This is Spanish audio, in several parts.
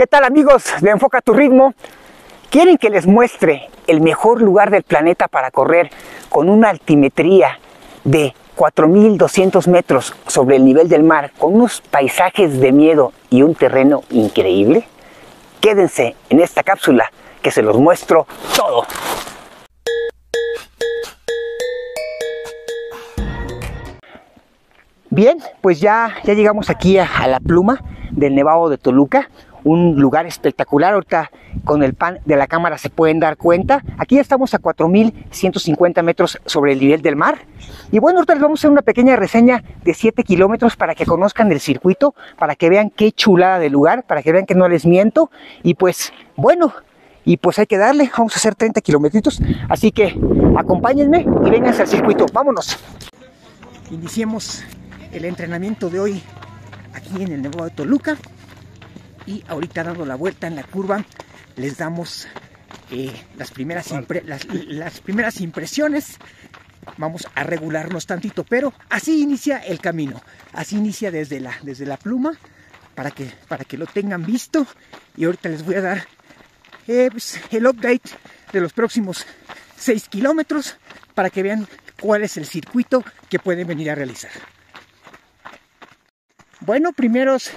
¿Qué tal amigos de Enfoca tu ritmo? ¿Quieren que les muestre el mejor lugar del planeta para correr con una altimetría de 4.200 metros sobre el nivel del mar, con unos paisajes de miedo y un terreno increíble? Quédense en esta cápsula que se los muestro todo. Bien, pues ya, ya llegamos aquí a, a la pluma del Nevado de Toluca, un lugar espectacular. Ahorita con el pan de la cámara se pueden dar cuenta. Aquí estamos a 4.150 metros sobre el nivel del mar. Y bueno, ahorita les vamos a hacer una pequeña reseña de 7 kilómetros para que conozcan el circuito, para que vean qué chulada de lugar, para que vean que no les miento. Y pues, bueno, y pues hay que darle, vamos a hacer 30 kilómetros. Así que acompáñenme y vénganse al circuito. Vámonos. Iniciemos el entrenamiento de hoy aquí en el Nevado de Toluca y ahorita dando la vuelta en la curva les damos eh, las, primeras las, las primeras impresiones. Vamos a regularnos tantito pero así inicia el camino. Así inicia desde la, desde la pluma para que, para que lo tengan visto. Y ahorita les voy a dar eh, pues, el update de los próximos 6 kilómetros para que vean cuál es el circuito que pueden venir a realizar. Bueno, primeros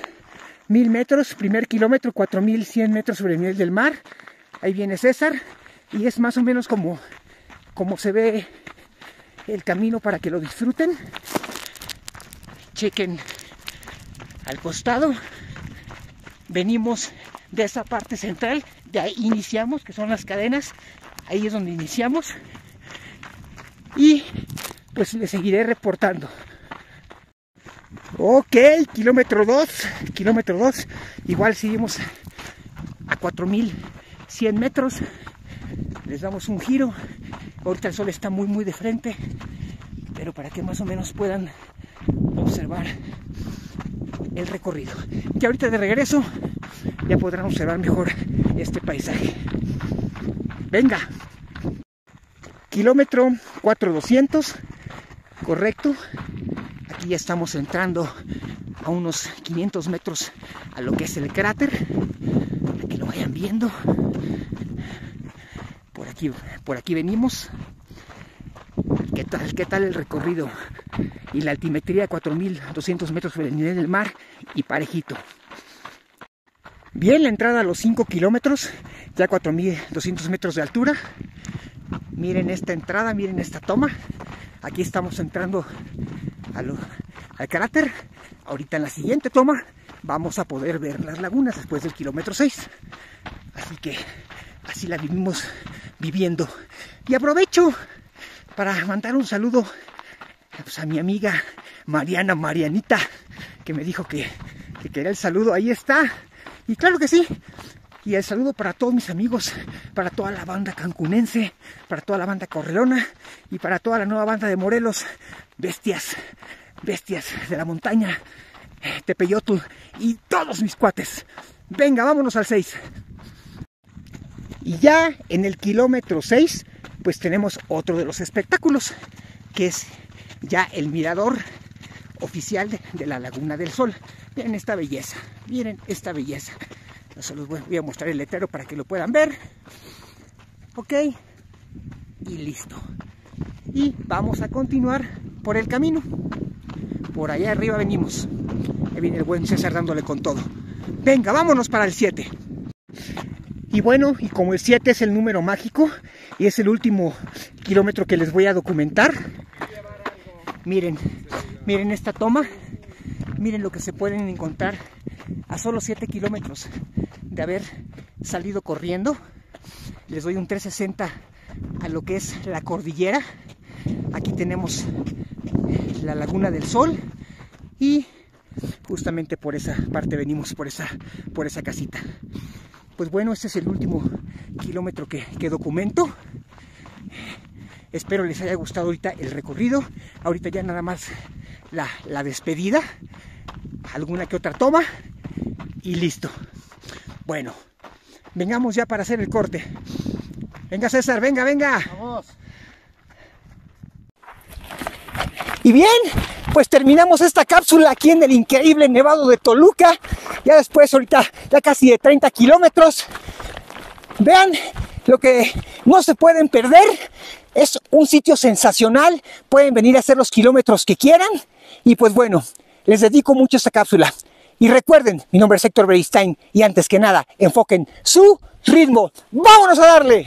mil metros, primer kilómetro, 4100 metros sobre el nivel del mar. Ahí viene César y es más o menos como, como se ve el camino para que lo disfruten. Chequen al costado. Venimos de esa parte central, de ahí iniciamos, que son las cadenas. Ahí es donde iniciamos. Y pues les seguiré reportando. Ok, kilómetro 2, kilómetro 2. Igual seguimos a 4100 metros. Les damos un giro. Ahorita el sol está muy, muy de frente. Pero para que más o menos puedan observar el recorrido. Que ahorita de regreso ya podrán observar mejor este paisaje. Venga. Kilómetro 4200. Correcto aquí ya estamos entrando a unos 500 metros a lo que es el cráter para que lo vayan viendo. Por aquí por aquí venimos. Qué tal qué tal el recorrido y la altimetría 4200 metros sobre el nivel del mar y parejito. Bien la entrada a los 5 kilómetros ya 4200 metros de altura. Miren esta entrada miren esta toma. Aquí estamos entrando al, al. Ahorita en la siguiente toma vamos a poder ver las lagunas después del kilómetro 6. Así que así la vivimos viviendo. Y aprovecho para mandar un saludo pues, a mi amiga Mariana Marianita, que me dijo que, que quería el saludo. Ahí está. Y claro que sí. Y el saludo para todos mis amigos, para toda la banda cancunense, para toda la banda correlona y para toda la nueva banda de Morelos, bestias, bestias de la montaña, Tepeyotl y todos mis cuates. Venga, vámonos al 6. Y ya en el kilómetro 6, pues tenemos otro de los espectáculos, que es ya el mirador oficial de, la Laguna del Sol. Miren esta belleza, miren esta belleza. Se los voy a mostrar el letrero para que lo puedan ver. Ok, y listo. Y vamos a continuar por el camino. Por allá arriba venimos. Ahí viene el buen César dándole con todo. Venga, vámonos para el 7. Y bueno, y como el 7 es el número mágico y es el último kilómetro que les voy a documentar, miren, miren esta toma, miren lo que se pueden encontrar a solo 7 kilómetros de haber salido corriendo. Les doy un 360 a lo que es la cordillera. Aquí tenemos la Laguna del Sol y justamente por esa parte venimos por esa por esa casita. Pues bueno, este es el último kilómetro que, documento. Espero les haya gustado ahorita el recorrido. Ahorita ya nada más la, la despedida. Alguna que otra toma. Y listo. Bueno, vengamos ya para hacer el corte. Venga César, venga, venga. Vamos. Y bien, pues terminamos esta cápsula aquí en el increíble Nevado de Toluca. Ya después, ahorita, ya casi de 30 kilómetros. Vean lo que no se pueden perder. Es un sitio sensacional. Pueden venir a hacer los kilómetros que quieran. Y pues bueno, les dedico mucho esta cápsula. Y recuerden, mi nombre es Héctor Beristain y antes que nada, enfoquen su ritmo. ¡Vámonos a darle!